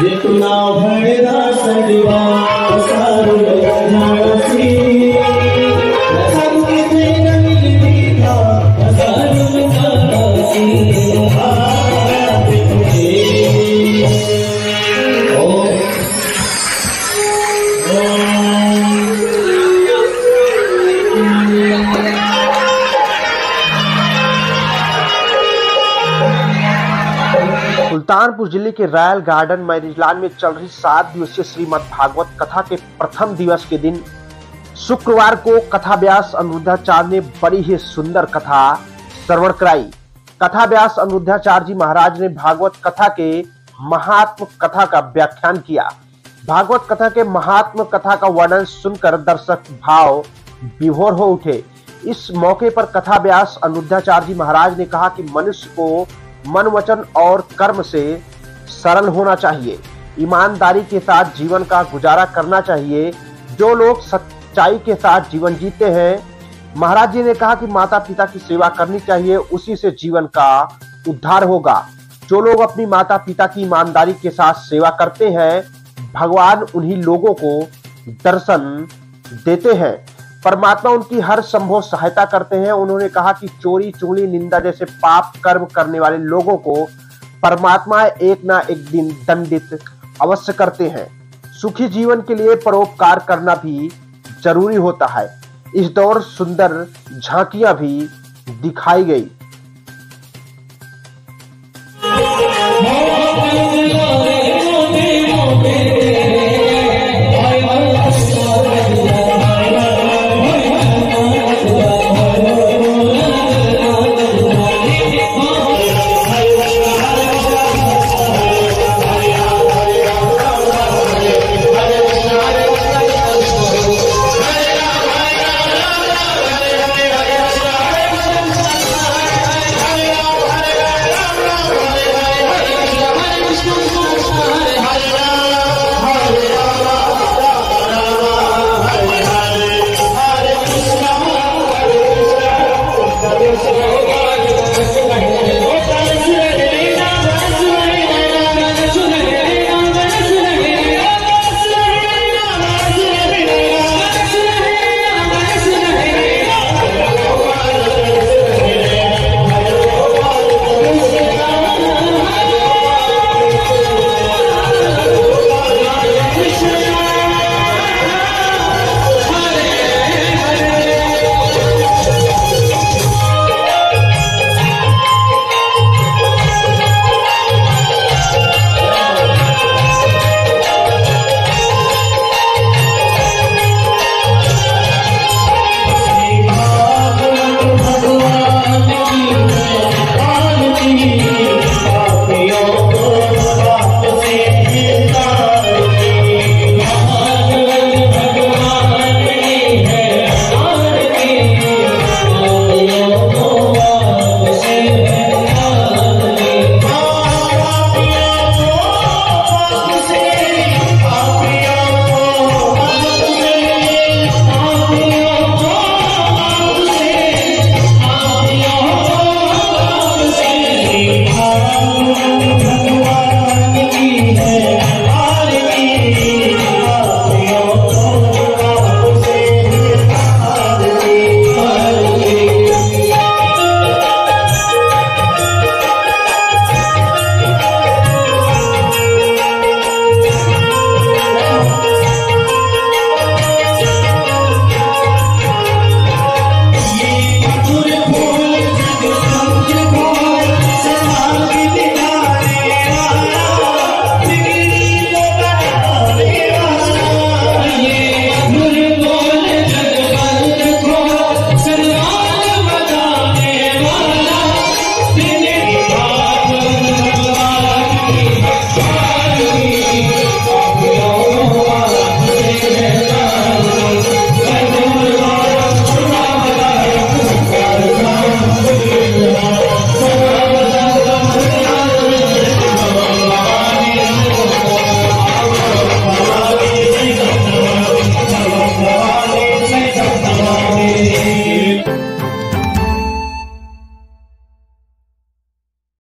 जितना सारू झाड़सी सारू सुल्तानपुर ज़िले के रॉयल गार्डन मैरिजलान में चल रही सात दिवसीय श्रीमद भागवत कथा के प्रथम दिवस के दिन शुक्रवार को कथा व्यास अनुरुद्धाचार्य ने बड़ी ही सुंदर कथा श्रवण कराई। कथा व्यास अनुरुद्धाचार्य जी महाराज ने भागवत कथा के महात्म कथा का व्याख्यान किया। भागवत कथा के महात्म कथा का वर्णन सुनकर दर्शक भाव विभोर हो उठे। इस मौके पर कथा व्यास अनुरुद्धाचार्य जी महाराज ने कहा कि मनुष्य को मन, वचन और कर्म से सरल होना चाहिए। ईमानदारी के साथ जीवन का गुजारा करना चाहिए। जो लोग सच्चाई के साथ जीवन जीते हैं, महाराज जी ने कहा कि माता पिता की सेवा करनी चाहिए, उसी से जीवन का उद्धार होगा। जो लोग अपनी माता पिता की ईमानदारी के साथ सेवा करते हैं, भगवान उन्हीं लोगों को दर्शन देते हैं। परमात्मा उनकी हर संभव सहायता करते हैं। उन्होंने कहा कि चोरी चूली निंदा जैसे पाप कर्म करने वाले लोगों को परमात्मा एक ना एक दिन दंडित अवश्य करते हैं। सुखी जीवन के लिए परोपकार करना भी ज़रूरी होता है। इस दौर सुंदर झांकियाँ भी दिखाई गई।